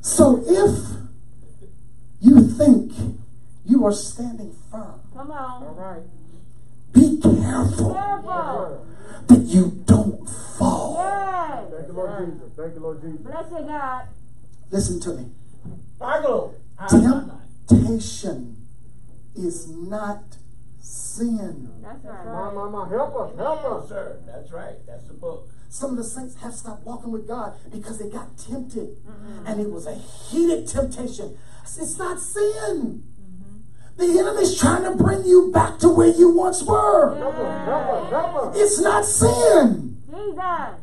so if you think you are standing firm, come on. All right. be careful careful. that you don't fall. Yes. Thank you, Lord Jesus. Thank you, Lord Jesus. Bless you, God. Listen to me. Michael. Temptation is not sin. That's My, right. my, my. Help us. Help us. sir. That's right. That's the book. Some of the saints have stopped walking with God because they got tempted. Mm-hmm. And it was a heated temptation. It's not sin. Mm-hmm. The enemy's trying to bring you back to where you once were. Help us. Help us. Help us. It's not sin. Jesus.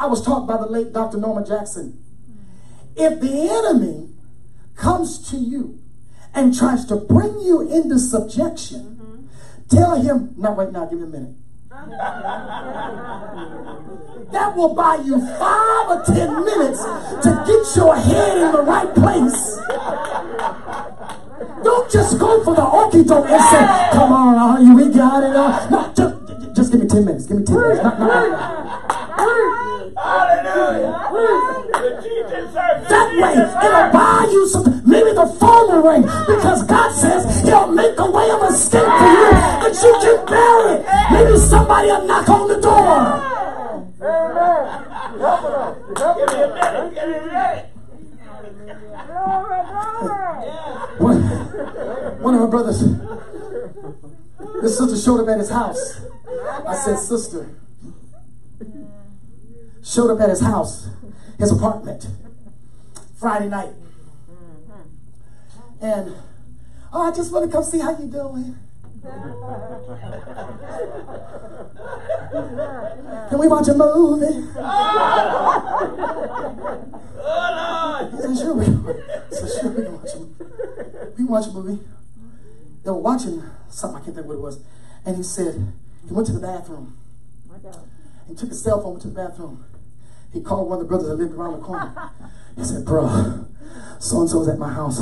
I was taught by the late Dr. Norma Jackson. If the enemy comes to you and tries to bring you into subjection, tell him, not right now, give me a minute. That will buy you five or ten minutes to get your head in the right place. Don't just go for the okey doke and say, come on, are you, we got it. Uh. No, just, just give me ten minutes. Give me ten minutes. Not right now. Hallelujah. Good teaching, sir. Good That way, it'll buy you some, maybe the phone will ring because God says He'll make a way of escape for you that you can bear it. Maybe somebody will knock on the door. Amen. Help us. Help Give me a us. minute. Give me a minute. Glory, glory. One, one of my brothers, this sister showed up at his house. I said, Sister, showed up at his house, his apartment, Friday night. And, oh, I just want to come see how you doing. Can we watch a movie? Oh, He said, sure we can. Said, sure we can watch a movie. We can watch a movie. They were watching something, I can't think what it was. And he said, he went to the bathroom And took his cell phone to the bathroom. he called one of the brothers that lived around the corner. He said, Bro, so and so's at my house.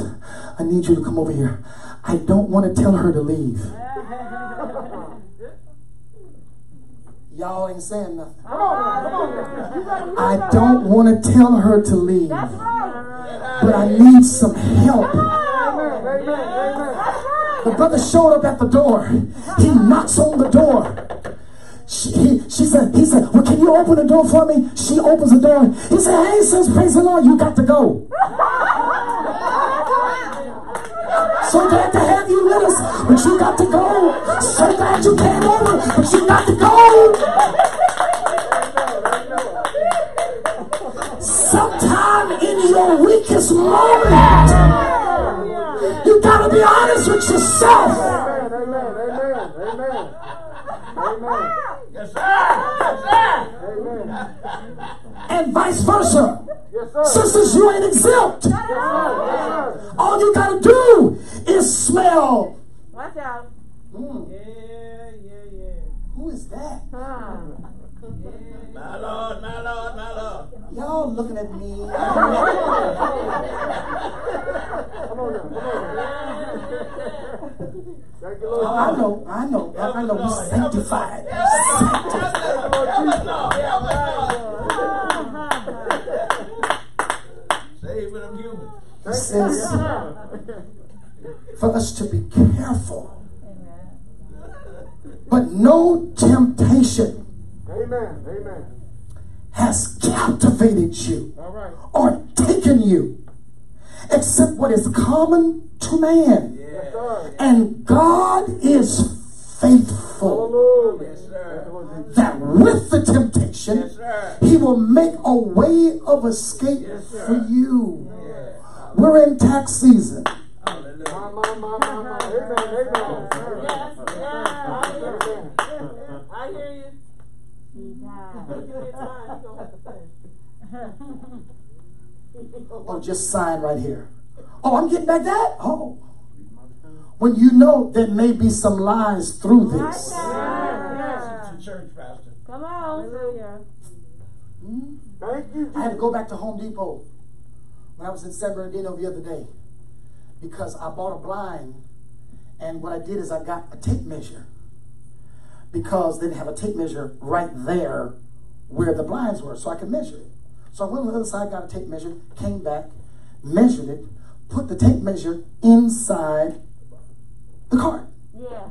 I need you to come over here. I don't want to tell her to leave. Y'all ain't saying nothing. Come on, come on. I don't want to tell her to leave, That's right. but I need some help. The brother showed up at the door. He knocks on the door. She, he, she said, he said, well, can you open the door for me? She opens the door. He said, hey, sis, praise the Lord, you got to go. So glad to have you with us, but you got to go. So glad you came over, but you got to go. Sometime in your weakest moment, you gotta be honest with yourself. Amen. Amen. Amen. Amen. Yes, sir. Yes, sir. Amen. And vice versa. Yes, sir. Sisters, you ain't exempt. Yes, sir. All you gotta do is smell. Watch out. Mm, Yeah, yeah, yeah. who is that? Huh. My Lord, my Lord, my Lord. Y'all looking at me. Come on now. Come on now. Oh, I know, I know, I, I know. We sanctified. Help us, Lord. Help us, Lord. Save them humans. He says for us to be careful, but no temptation Amen. Amen. Has captivated you All right. or taken you, except what is common to man. Yes, sir. And God is faithful Yes, sir. Thank you, Lord Jesus. that with the temptation, Yes, sir. He will make a way of escape Yes, for you. Yeah. We're in tax season. My, my, my. Amen. Amen. I hear you. Be kind. You ain't lying. You gonna have to say. Oh, just sign right here. Oh, I'm getting back that? Oh. When you know there may be some lies through this. Yeah. To church, Pastor. Come on. Hallelujah. Thank you. I had to go back to Home Depot when I was in San Bernardino the other day because I bought a blind, and what I did is I got a tape measure because they didn't have a tape measure right there where the blinds were, so I could measure it. So I went on the other side, got a tape measure, came back, measured it, put the tape measure inside the cart. Yeah.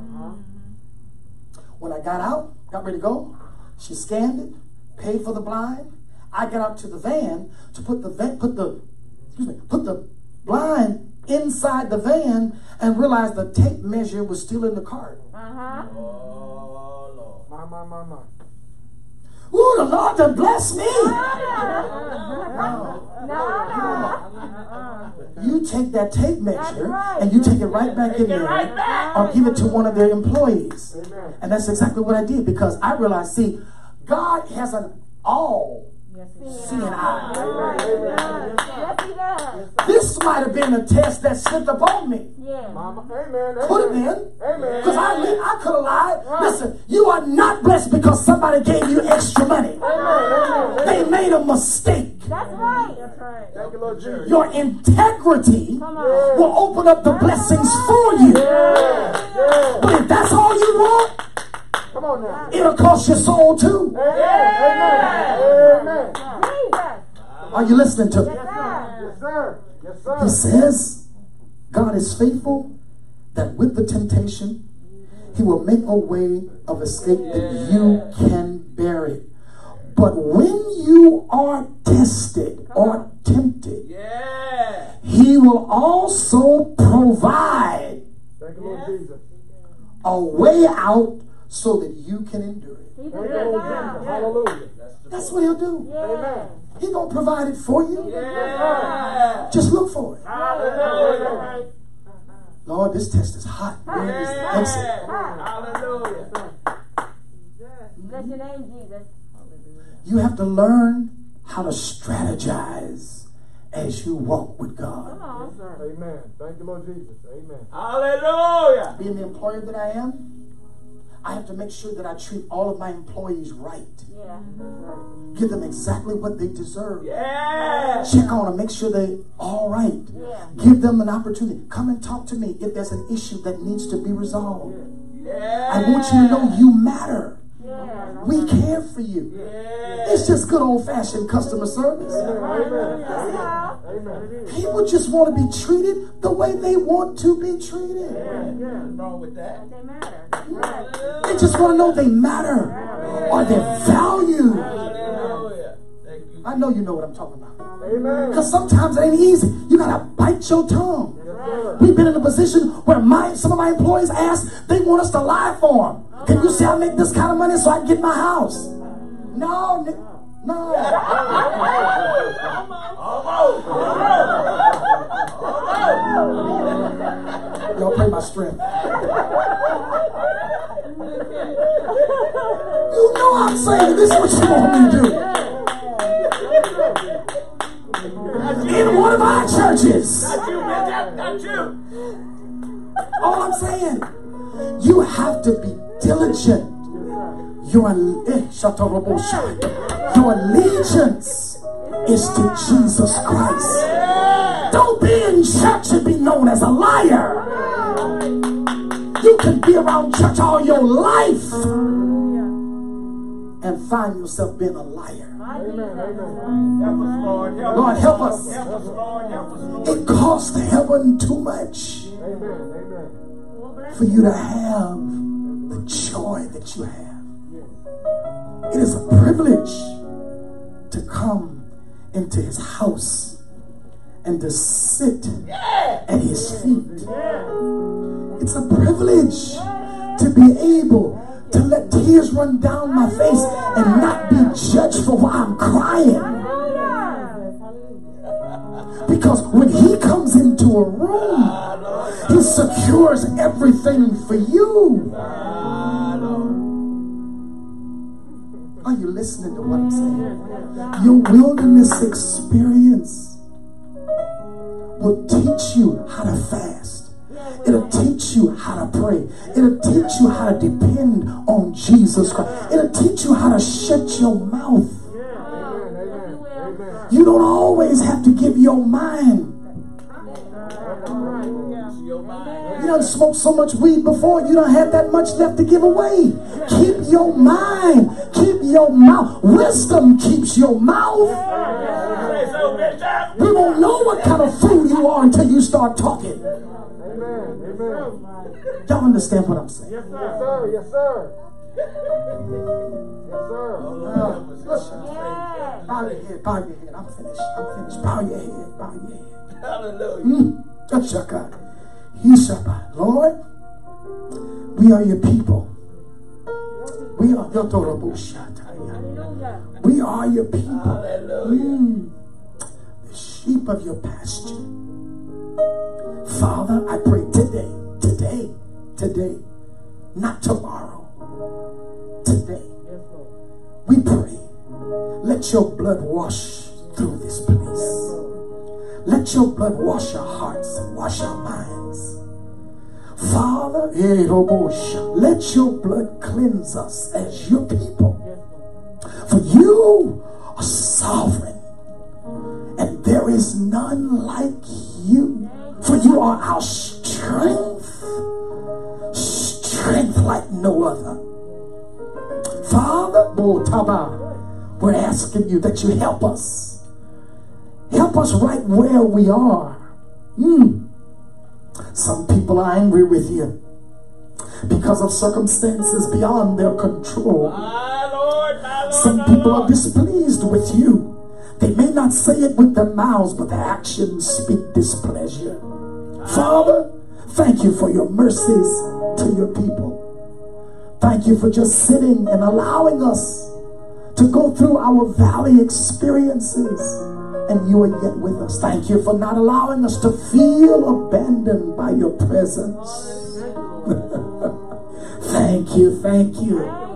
When I got out, got ready to go, she scanned it, paid for the blind. I got out to the van to put the van, put the excuse me, put the blind inside the van and realized the tape measure was still in the cart. Uh-huh. Oh, Lord. My, my, my, my. Ooh, the Lord done bless me. You take that tape measure right. and you take it right back in there right back. or give it to one of their employees. Amen. And that's exactly what I did because I realized, see, God has an all seeing eye. Yes, he does. This might have been a test that slipped up on me. Yeah. Mama. Amen. Could have been. Amen. Because I, li- I could have lied. Listen, you are not blessed because somebody gave you extra money. Amen. They made a mistake. That's right. That's right. Thank you, Lord Jesus. Your integrity will open up the blessings for you. Yeah. Yeah. But if that's all you want, Come on now. it'll cost your soul too. Amen. Amen. Amen. Jesus. Are you listening to me? Yes, sir. Yes, sir. He says, God is faithful that with the temptation, He will make a way of escape that you can bear it. But when you are tested or tempted, Yeah. He will also provide Thank you, Lord Jesus. a way out so that you can endure it. He's a Thank you, good Lord God. Jesus. Hallelujah. That's what He'll do. Amen. He gonna provide it for you. Yeah. Just look for it. Hallelujah. Lord, this test is hot. Where is the exit? Hallelujah. Bless your name, Jesus. You have to learn how to strategize as you walk with God. Come on. Amen. Thank you, Lord Jesus. Amen. Hallelujah. Being the employer that I am, I have to make sure that I treat all of my employees right. Yeah. give them exactly what they deserve. Yeah. Check on them, make sure they're all right. Give them an opportunity. Come and talk to me if there's an issue that needs to be resolved. Yeah. I want you to know you matter. Yeah. We care for you. Yeah. It's just good old fashioned customer service. Hallelujah. People just want to be treated the way they want to be treated. What's wrong with that? They matter. They just want to know they matter or they're valued. Hallelujah. Thank you. I know you know what I'm talking about. Because sometimes it ain't easy. You gotta bite your tongue. We've been in a position where my some of my employees ask, they want us to lie for them. Can you see I make this kind of money so I can get my house? No, no. Y'all pray my strength. You know I'm saying this is what you want me to do. In one of our churches. You, man, that's you. All I'm saying, you have to be diligent. Your, your allegiance is to Jesus Christ. Don't be in church and be known as a liar. You can be around church all your life and find yourself being a liar. Lord. Help us. It costs heaven too much for you to have the joy that you have. It is a privilege to come into his house and to sit at his feet. It's a privilege to be able to let tears run down my face and not be judged for why I'm crying. Because when he comes into a room, he secures everything for you. Are you listening to what I'm saying? Your wilderness experience will teach you how to fast. It'll teach you how to pray. It'll teach you how to depend on Jesus Christ. It'll teach you how to shut your mouth. You don't always have to give your mind. You done smoked so much weed before, you don't have that much left to give away. Keep your mind. Keep your mouth. Wisdom keeps your mouth. Say so, Bishop. We won't know what kind of fool you are until you start talking. Y'all understand what I'm saying? Yes, sir. Yes, sir. Yes, sir. Yeah. Bow your head, bow your head. I'm finished. I'm finished. Bow your head, bow your head. Hallelujah. Mm. Touch your God. Yeshua. Lord, we are your people. We are your. We are your people. Hallelujah. The sheep of your pasture. Father, I pray today, today, today, not tomorrow, today. We pray, let your blood wash through this place. Let your blood wash our hearts and wash our minds. Father, eh, let your blood cleanse us as your people. For you are sovereign, and there is none like you. For you are our strength, strength like no other. Father, we're asking you that you help us. Help us right where we are. Hmm. Some people are angry with you because of circumstances beyond their control. My Lord, my Lord, Some people are displeased with you. They may not say it with their mouths, but their actions speak displeasure. Father, thank you for your mercies to your people. Thank you for just sitting and allowing us to go through our valley experiences, and you are yet with us. Thank you for not allowing us to feel abandoned by your presence. thank you, thank you.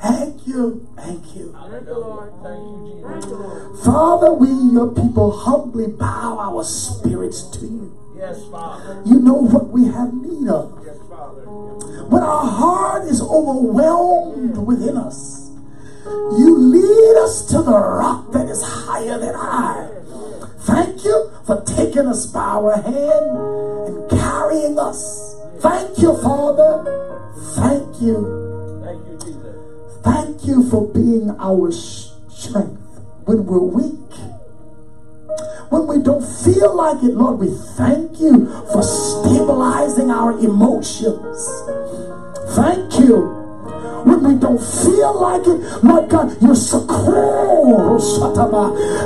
Thank you, thank you. Father, we, your people, humbly bow our spirits to you. Yes, Father. You know what we have need of. Yes, Father. When our heart is overwhelmed within us, You lead us to the rock that is higher than I. Thank you for taking us by our hand and carrying us. Thank you, Father. Thank you. Thank you, Jesus. Thank you for being our strength when we're weak. When we don't feel like it, Lord, we thank you for stabilizing our emotions. Thank you when we don't feel like it. my God, you're secure.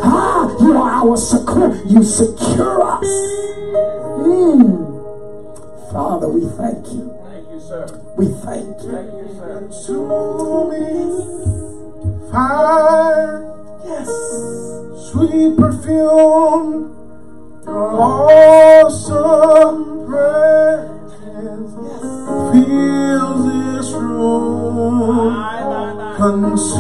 Ah, you are our secure. You secure us. Mm. Father, we thank you. Thank you, sir. We thank you. Thank you, sir. Consuming fire, Yes. sweet perfume, awesome fills this room. Consuming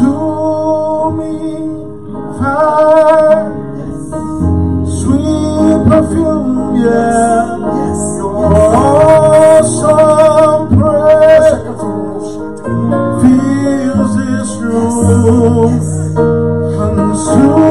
fire, sweet perfume, yeah. Your awesome presence fills this room. Consuming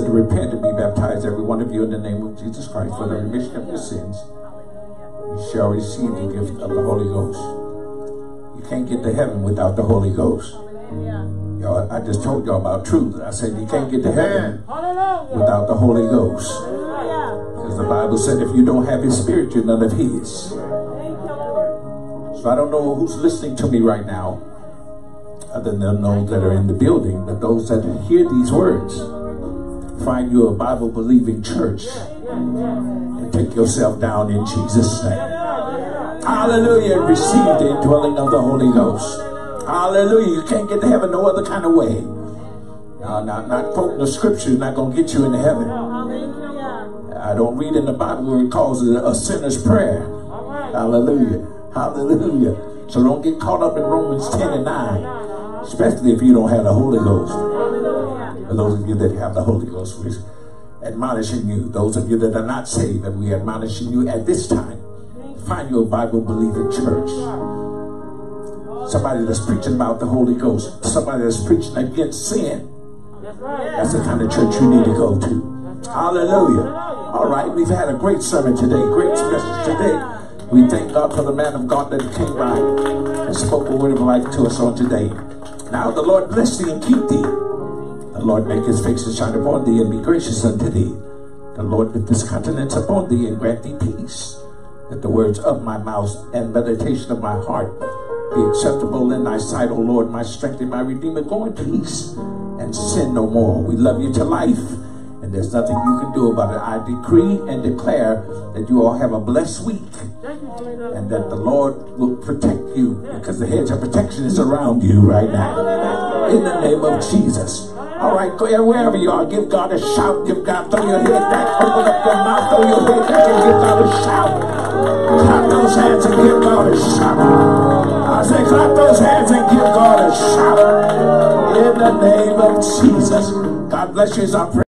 said to repent and be baptized, every one of you, in the name of Jesus Christ for the remission of your sins. You shall receive the gift of the Holy Ghost. You can't get to heaven without the Holy Ghost. Y'all, I just told y'all about truth. I said you can't get to heaven without the Holy Ghost. Because the Bible said if you don't have his spirit, you're none of his. So I don't know who's listening to me right now, other than those that are in the building, but those that hear these words, find you a Bible believing church and take yourself down in Jesus' name. Hallelujah. And receive the indwelling of the Holy Ghost. Hallelujah. You can't get to heaven no other kind of way. No, not, not quoting the scripture is not going to get you into heaven. I don't read in the Bible where it calls it a sinner's prayer. Hallelujah. Hallelujah. So don't get caught up in Romans 10 and 9, especially if you don't have the Holy Ghost. For those of you that have the Holy Ghost, we're admonishing you. Those of you that are not saved, and we're admonishing you at this time. Find you a Bible believing church. Somebody that's preaching about the Holy Ghost. Somebody that's preaching against sin. That's the kind of church you need to go to. Hallelujah. All right, we've had a great sermon today, great message today. We thank God for the man of God that came by and spoke a word of life to us on today. Now the Lord bless thee and keep thee. The Lord make his face to shine upon thee and be gracious unto thee. The Lord lift his countenance upon thee and grant thee peace. That the words of my mouth and meditation of my heart be acceptable in thy sight, O Lord, my strength and my redeemer. Go in peace and sin no more. We love you to life, and there's nothing you can do about it. I decree and declare that you all have a blessed week and that the Lord will protect you because the hedge of protection is around you right now. In the name of Jesus. All right, ahead, wherever you are, give God a shout. Give God, throw your head back, open up your mouth, throw your head back, and give God a shout. Clap those hands and give God a shout. I say, clap those hands and give God a shout. In the name of Jesus. God bless you as I pray.